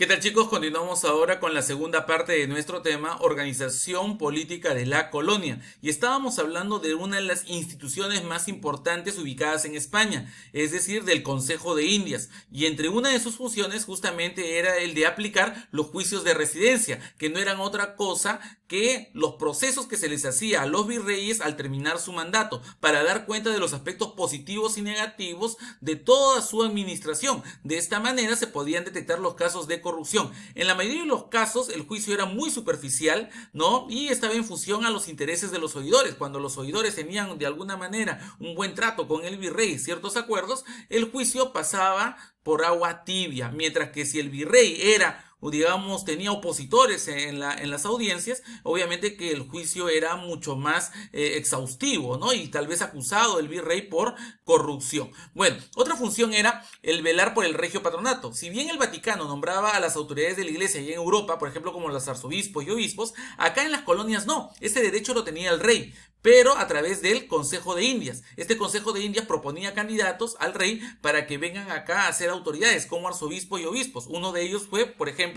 ¿Qué tal chicos? Continuamos ahora con la segunda parte de nuestro tema, organización política de la colonia. Y estábamos hablando de una de las instituciones más importantes ubicadas en España, es decir, del Consejo de Indias. Y entre una de sus funciones justamente era el de aplicar los juicios de residencia, que no eran otra cosa que los procesos que se les hacía a los virreyes al terminar su mandato, para dar cuenta de los aspectos positivos y negativos de toda su administración. De esta manera se podían detectar los casos de corrupción. En la mayoría de los casos el juicio era muy superficial, ¿no? Y estaba en función a los intereses de los oidores. Cuando los oidores tenían de alguna manera un buen trato con el virrey, ciertos acuerdos, el juicio pasaba por agua tibia, mientras que si el virrey era digamos tenía opositores en, la, en las audiencias, obviamente que el juicio era mucho más eh, exhaustivo, ¿no? Y tal vez acusado el virrey por corrupción. Bueno, otra función era el velar por el regio patronato. Si bien el Vaticano nombraba a las autoridades de la iglesia y en Europa, por ejemplo, como los arzobispos y obispos, acá en las colonias no, ese derecho lo tenía el rey, pero a través del Consejo de Indias. Este Consejo de Indias proponía candidatos al rey para que vengan acá a ser autoridades como arzobispo y obispos. Uno de ellos fue, por ejemplo,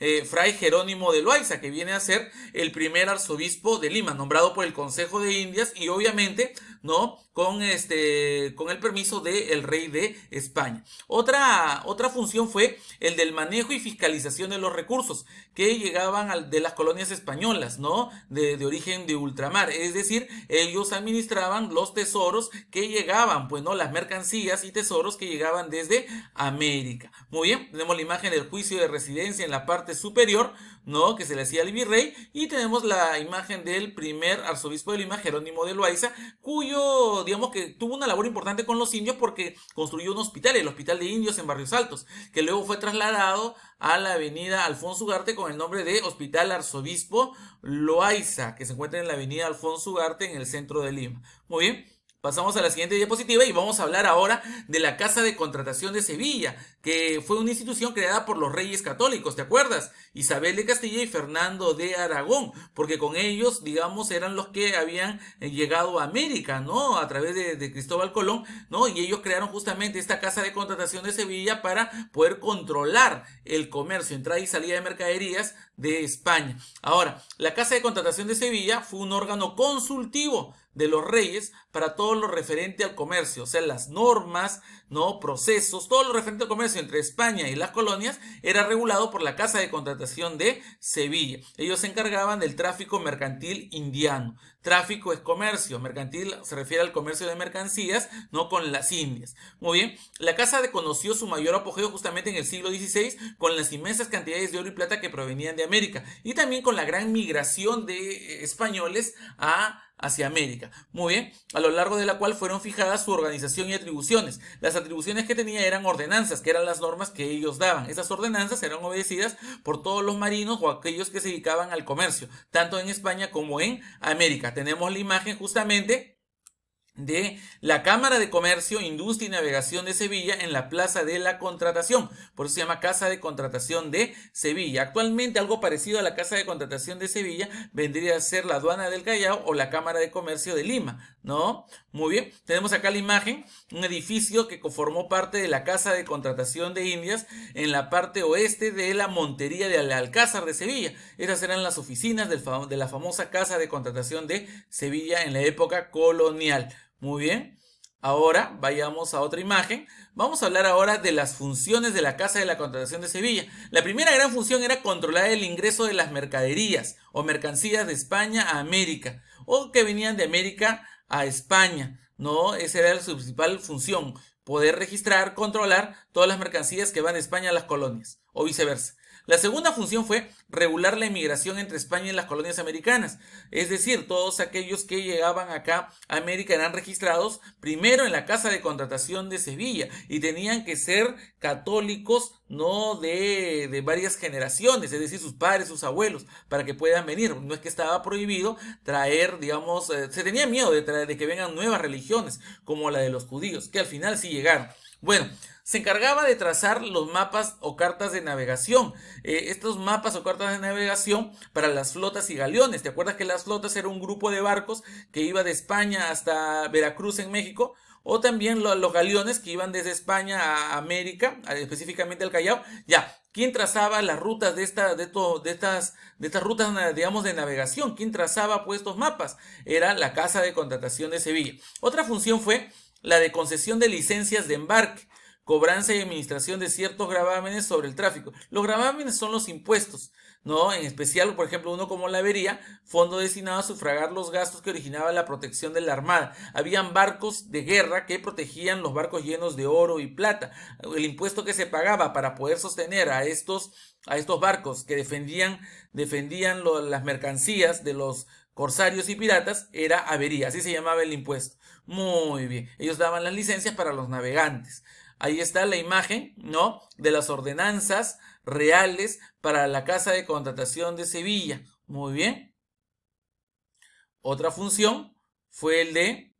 eh, Fray Jerónimo de Loaiza, que viene a ser el primer arzobispo de Lima, nombrado por el Consejo de Indias y obviamente, ¿no? Con este, con el permiso del rey de España. Otra, otra función fue el del manejo y fiscalización de los recursos que llegaban de las colonias españolas, ¿no? De, de origen de ultramar, es decir, ellos administraban los tesoros que llegaban, pues no, las mercancías y tesoros que llegaban desde América. Muy bien, tenemos la imagen del juicio de residencia en la parte superior, ¿no? Que se le hacía al virrey, y tenemos la imagen del primer arzobispo de Lima, Jerónimo de Loaiza, cuyo, digamos que tuvo una labor importante con los indios porque construyó un hospital, el Hospital de Indios en Barrios Altos, que luego fue trasladado a la avenida Alfonso Ugarte con el nombre de Hospital Arzobispo Loaiza, que se encuentra en la avenida Alfonso Ugarte en el centro de Lima. Muy bien. Pasamos a la siguiente diapositiva y vamos a hablar ahora de la Casa de Contratación de Sevilla, que fue una institución creada por los reyes católicos, ¿te acuerdas? Isabel de Castilla y Fernando de Aragón, porque con ellos, digamos, eran los que habían eh, llegado a América, ¿no? A través de, de Cristóbal Colón, ¿no? Y ellos crearon justamente esta Casa de Contratación de Sevilla para poder controlar el comercio, entrada y salida de mercaderías de España. Ahora, la Casa de Contratación de Sevilla fue un órgano consultivo de los reyes para todo lo referente al comercio, o sea, las normas, no procesos, todo lo referente al comercio entre España y las colonias era regulado por la Casa de Contratación de Sevilla. Ellos se encargaban del tráfico mercantil indiano. Tráfico es comercio, mercantil se refiere al comercio de mercancías, no con las Indias. Muy bien, la casa conoció su mayor apogeo justamente en el siglo XVI con las inmensas cantidades de oro y plata que provenían de América y también con la gran migración de españoles a hacia América. Muy bien, a lo largo de la cual fueron fijadas su organización y atribuciones. Las atribuciones que tenía eran ordenanzas, que eran las normas que ellos daban. Esas ordenanzas eran obedecidas por todos los marinos o aquellos que se dedicaban al comercio, tanto en España como en América. Tenemos la imagen justamente de la Cámara de Comercio, Industria y Navegación de Sevilla en la Plaza de la Contratación. Por eso se llama Casa de Contratación de Sevilla. Actualmente algo parecido a la Casa de Contratación de Sevilla vendría a ser la Aduana del Callao o la Cámara de Comercio de Lima, ¿no? Muy bien, tenemos acá la imagen, un edificio que conformó parte de la Casa de Contratación de Indias en la parte oeste de la Montería de Alcázar de Sevilla. Esas eran las oficinas de la famosa Casa de Contratación de Sevilla en la época colonial. Muy bien. Ahora vayamos a otra imagen. Vamos a hablar ahora de las funciones de la Casa de la Contratación de Sevilla. La primera gran función era controlar el ingreso de las mercaderías o mercancías de España a América o que venían de América a España. No, esa era su principal función, poder registrar, controlar todas las mercancías que van de España a las colonias o viceversa. La segunda función fue regular la inmigración entre España y las colonias americanas. Es decir, todos aquellos que llegaban acá a América eran registrados primero en la Casa de Contratación de Sevilla y tenían que ser católicos no de, de varias generaciones, es decir, sus padres, sus abuelos, para que puedan venir. No es que estaba prohibido traer, digamos, eh, se tenía miedo de, traer, de que vengan nuevas religiones como la de los judíos, que al final sí llegaron. Bueno, se encargaba de trazar los mapas o cartas de navegación. Eh, estos mapas o cartas de navegación para las flotas y galeones. ¿Te acuerdas que las flotas era un grupo de barcos que iba de España hasta Veracruz en México? o también los galeones que iban desde España a América, específicamente al Callao. Ya, ¿quién trazaba las rutas de, esta, de, de, estas, de estas rutas, digamos, de navegación? ¿Quién trazaba pues estos mapas? Era la Casa de Contratación de Sevilla. Otra función fue la de concesión de licencias de embarque cobranza y administración de ciertos gravámenes sobre el tráfico. Los gravámenes son los impuestos, ¿no? En especial, por ejemplo, uno como la avería, fondo destinado a sufragar los gastos que originaba la protección de la armada. Habían barcos de guerra que protegían los barcos llenos de oro y plata. El impuesto que se pagaba para poder sostener a estos, a estos barcos que defendían, defendían las mercancías de los corsarios y piratas era avería, así se llamaba el impuesto. Muy bien, ellos daban las licencias para los navegantes. Ahí está la imagen, ¿no? De las ordenanzas reales para la Casa de Contratación de Sevilla. Muy bien. Otra función fue el de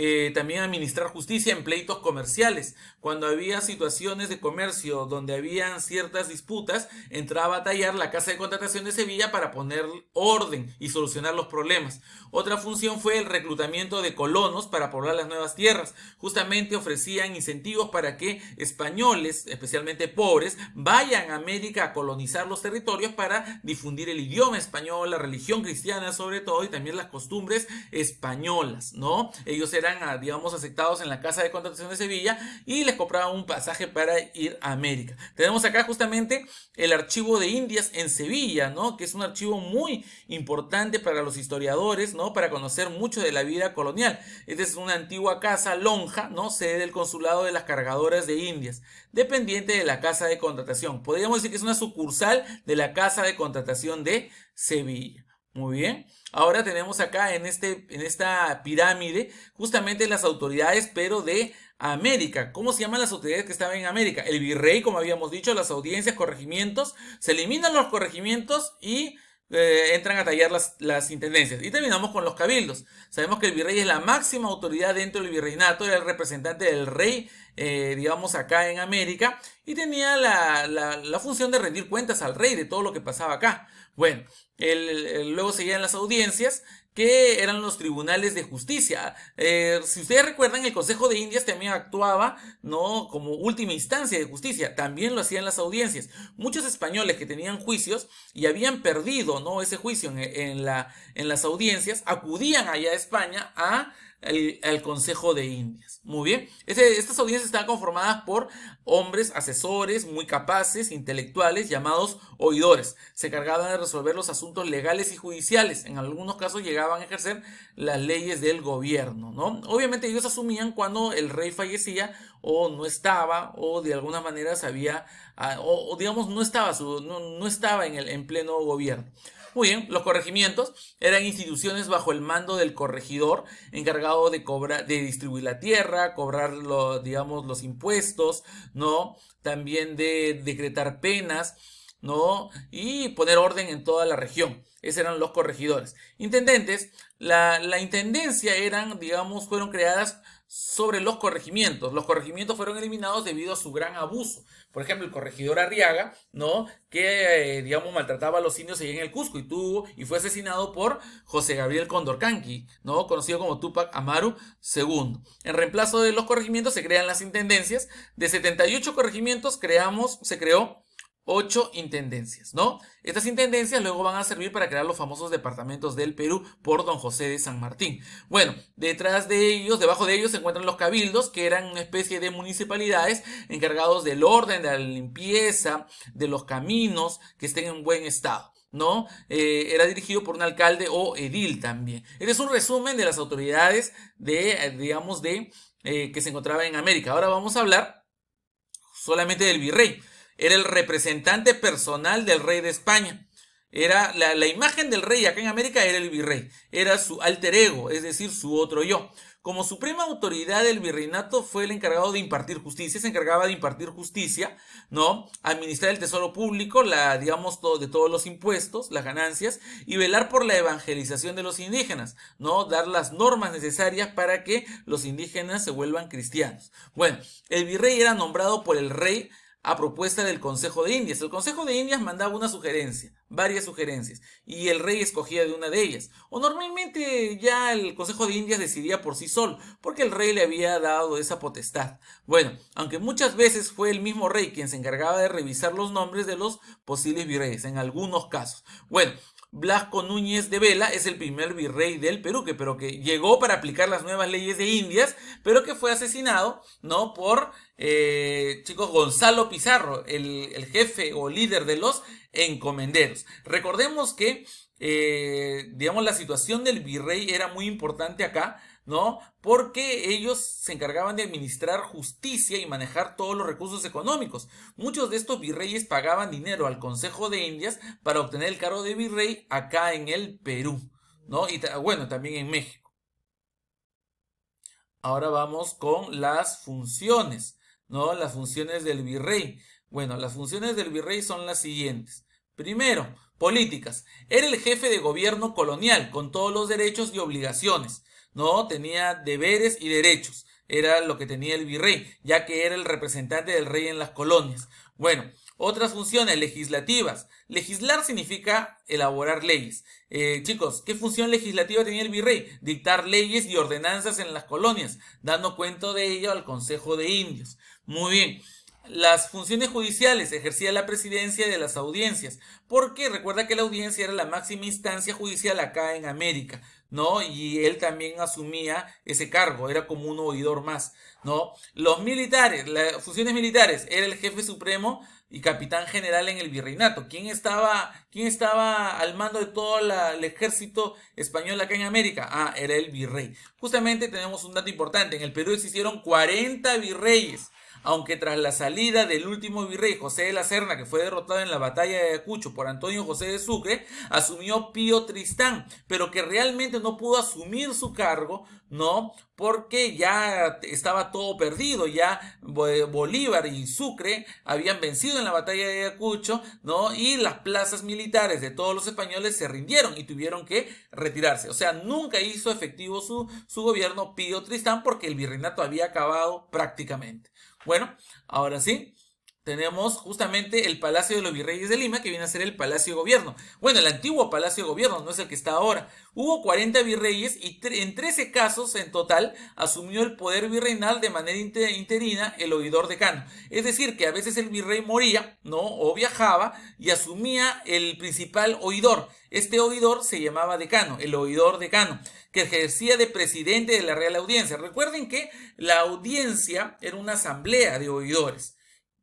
eh, también administrar justicia en pleitos comerciales. Cuando había situaciones de comercio donde habían ciertas disputas, entraba a tallar la Casa de Contratación de Sevilla para poner orden y solucionar los problemas. Otra función fue el reclutamiento de colonos para poblar las nuevas tierras. Justamente ofrecían incentivos para que españoles, especialmente pobres, vayan a América a colonizar los territorios para difundir el idioma español, la religión cristiana sobre todo y también las costumbres españolas, ¿no? Ellos eran digamos, aceptados en la Casa de Contratación de Sevilla y les compraban un pasaje para ir a América. Tenemos acá justamente el archivo de Indias en Sevilla, ¿no? Que es un archivo muy importante para los historiadores, ¿no? Para conocer mucho de la vida colonial. Esta es una antigua casa lonja, ¿no? Sede del consulado de las cargadoras de Indias, dependiente de la Casa de Contratación. Podríamos decir que es una sucursal de la Casa de Contratación de Sevilla. Muy bien. Ahora tenemos acá en, este, en esta pirámide justamente las autoridades, pero de América. ¿Cómo se llaman las autoridades que estaban en América? El virrey, como habíamos dicho, las audiencias, corregimientos. Se eliminan los corregimientos y eh, entran a tallar las, intendencias. Y terminamos con los cabildos. Sabemos que el virrey es la máxima autoridad dentro del virreinato, era el representante del rey, eh, digamos, acá en América, y tenía la, función de rendir cuentas al rey de todo lo que pasaba acá. Bueno, el, luego seguían las audiencias, que eran los tribunales de justicia. Eh, si ustedes recuerdan, el Consejo de Indias también actuaba, ¿no? Como última instancia de justicia. También lo hacían las audiencias. Muchos españoles que tenían juicios y habían perdido, ¿no? Ese juicio en, en las audiencias, acudían allá a España a el, Consejo de Indias. Muy bien. estas audiencias están conformadas por hombres, asesores muy capaces, intelectuales, llamados oidores. Se cargaban de resolver los asuntos legales y judiciales. En algunos casos llegaban a ejercer las leyes del gobierno, ¿no? Obviamente ellos asumían cuando el rey fallecía o no estaba o de alguna manera sabía, ah, o, digamos no estaba, no, no estaba en, el, en pleno gobierno. Muy bien, los corregimientos eran instituciones bajo el mando del corregidor, encargado de cobrar, de distribuir la tierra, cobrar los, digamos, los impuestos, ¿no? También de decretar penas, ¿no? Y poner orden en toda la región. Esos eran los corregidores. Intendentes, la, la intendencia eran, digamos, fueron creadas sobre los corregimientos. Los corregimientos fueron eliminados debido a su gran abuso. Por ejemplo, el corregidor Arriaga, ¿no? Que, eh, digamos, maltrataba a los indios allá en el Cusco y tuvo y fue asesinado por José Gabriel Condorcanqui, ¿no? Conocido como Tupac Amaru II. En reemplazo de los corregimientos se crean las intendencias. De 78 corregimientos creamos, se creó ocho intendencias, ¿no? Estas intendencias luego van a servir para crear los famosos departamentos del Perú por don José de San Martín. Bueno, detrás de ellos, debajo de ellos se encuentran los cabildos, que eran una especie de municipalidades encargados del orden, de la limpieza, de los caminos que estén en buen estado. ¿no? Eh, era dirigido por un alcalde o edil también. Este es un resumen de las autoridades de, digamos, de eh, que se encontraban en América. Ahora vamos a hablar solamente del virrey era el representante personal del rey de España. Era la, imagen del rey acá en América era el virrey, era su alter ego, es decir, su otro yo. Como suprema autoridad del virreinato fue el encargado de impartir justicia, se encargaba de impartir justicia, ¿no? Administrar el tesoro público, la, digamos, de todos los impuestos, las ganancias, y velar por la evangelización de los indígenas, ¿no? Dar las normas necesarias para que los indígenas se vuelvan cristianos. Bueno, el virrey era nombrado por el rey a propuesta del Consejo de Indias. El Consejo de Indias mandaba una sugerencia, varias sugerencias, y el rey escogía de una de ellas. O normalmente ya el Consejo de Indias decidía por sí solo, porque el rey le había dado esa potestad. Bueno, aunque muchas veces fue el mismo rey quien se encargaba de revisar los nombres de los posibles virreyes, en algunos casos. Bueno, Blasco Núñez de Vela es el primer virrey del Perú, que, pero que llegó para aplicar las nuevas leyes de Indias, pero que fue asesinado, ¿no? Por, eh, chicos, Gonzalo Pizarro, el, el, jefe o líder de los encomenderos. Recordemos que, eh, digamos, la situación del virrey era muy importante acá, ¿no? Porque ellos se encargaban de administrar justicia y manejar todos los recursos económicos. Muchos de estos virreyes pagaban dinero al Consejo de Indias para obtener el cargo de virrey acá en el Perú, ¿no? Y bueno, también en México. Ahora vamos con las funciones, ¿no? Las funciones del virrey. Bueno, las funciones del virrey son las siguientes. Primero, políticas. Era el jefe de gobierno colonial, con todos los derechos y obligaciones. ¿no? Tenía deberes y derechos. Era lo que tenía el virrey, ya que era el representante del rey en las colonias. Bueno, otras funciones legislativas. Legislar significa elaborar leyes. Eh, chicos, ¿qué función legislativa tenía el virrey? Dictar leyes y ordenanzas en las colonias, dando cuenta de ello al Consejo de Indios. Muy bien. Las funciones judiciales ejercía la presidencia de las audiencias, porque recuerda que la audiencia era la máxima instancia judicial acá en América. ¿no? Y él también asumía ese cargo, era como un oidor más, ¿no? Los militares, las funciones militares, era el jefe supremo y capitán general en el virreinato. ¿Quién estaba, quién estaba al mando de todo el ejército español acá en América? Ah, era el virrey. Justamente tenemos un dato importante, en el Perú existieron 40 virreyes aunque tras la salida del último virrey José de la Serna, que fue derrotado en la batalla de Ayacucho por Antonio José de Sucre, asumió Pío Tristán, pero que realmente no pudo asumir su cargo, ¿no? Porque ya estaba todo perdido, ya Bolívar y Sucre habían vencido en la batalla de Ayacucho, ¿no? Y las plazas militares de todos los españoles se rindieron y tuvieron que retirarse. O sea, nunca hizo efectivo su, su gobierno Pío Tristán porque el virreinato había acabado prácticamente. Bueno, ahora sí, tenemos justamente el Palacio de los Virreyes de Lima, que viene a ser el Palacio de Gobierno. Bueno, el antiguo Palacio de Gobierno, no es el que está ahora. Hubo 40 virreyes y en 13 casos en total asumió el poder virreinal de manera interina el oidor decano. Es decir, que a veces el virrey moría, ¿no? O viajaba y asumía el principal oidor. Este oidor se llamaba decano, el oidor decano, que ejercía de presidente de la Real Audiencia. Recuerden que la audiencia era una asamblea de oidores.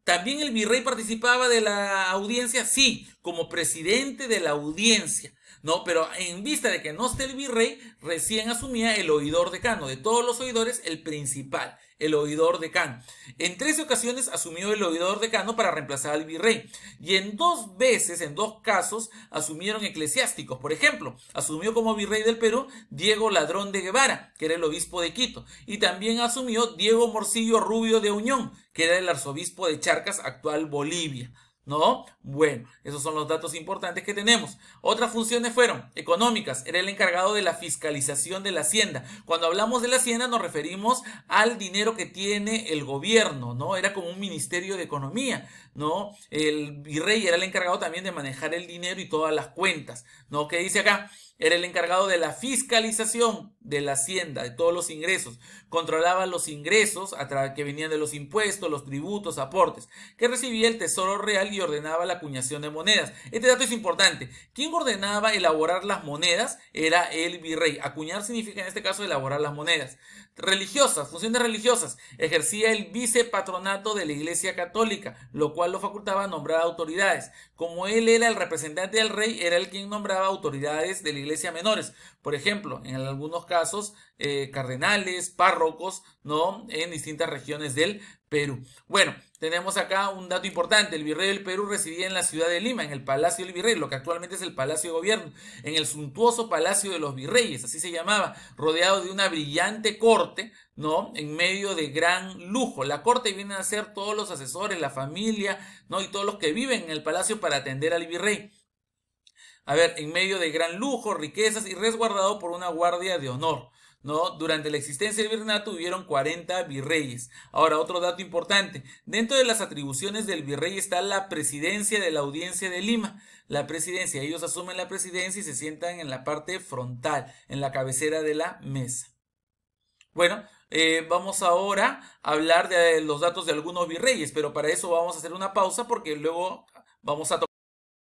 ¿También el virrey participaba de la audiencia? Sí, como presidente de la audiencia. No, pero en vista de que no esté el virrey, recién asumía el oidor decano. De todos los oidores, el principal el oidor decano. En tres ocasiones asumió el oidor decano para reemplazar al virrey. Y en dos veces, en dos casos, asumieron eclesiásticos. Por ejemplo, asumió como virrey del Perú Diego Ladrón de Guevara, que era el obispo de Quito. Y también asumió Diego Morcillo Rubio de Uñón, que era el arzobispo de Charcas, actual Bolivia. ¿No? Bueno, esos son los datos importantes que tenemos. Otras funciones fueron económicas. Era el encargado de la fiscalización de la hacienda. Cuando hablamos de la hacienda nos referimos al dinero que tiene el gobierno, ¿no? Era como un ministerio de economía, ¿no? El virrey era el encargado también de manejar el dinero y todas las cuentas, ¿no? ¿Qué dice acá? Era el encargado de la fiscalización de la hacienda, de todos los ingresos. Controlaba los ingresos a que venían de los impuestos, los tributos, aportes, que recibía el Tesoro Real y ordenaba la acuñación de monedas. Este dato es importante. Quien ordenaba elaborar las monedas era el virrey. Acuñar significa en este caso elaborar las monedas. Religiosas, funciones religiosas. Ejercía el vicepatronato de la Iglesia Católica, lo cual lo facultaba a nombrar autoridades. Como él era el representante del rey, era el quien nombraba autoridades de la iglesia menores. Por ejemplo, en algunos casos, eh, cardenales, párrocos, ¿no? En distintas regiones del Perú. Bueno, tenemos acá un dato importante. El virrey del Perú residía en la ciudad de Lima, en el Palacio del Virrey, lo que actualmente es el Palacio de Gobierno, en el suntuoso Palacio de los Virreyes, así se llamaba, rodeado de una brillante corte, ¿no? En medio de gran lujo. La corte viene a ser todos los asesores, la familia, ¿no? Y todos los que viven en el palacio para atender al virrey. A ver, en medio de gran lujo, riquezas y resguardado por una guardia de honor. ¿No? Durante la existencia del virreinato hubieron 40 virreyes. Ahora, otro dato importante. Dentro de las atribuciones del virrey está la presidencia de la audiencia de Lima. La presidencia, ellos asumen la presidencia y se sientan en la parte frontal, en la cabecera de la mesa. Bueno, eh, vamos ahora a hablar de los datos de algunos virreyes, pero para eso vamos a hacer una pausa porque luego vamos a